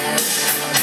Yeah.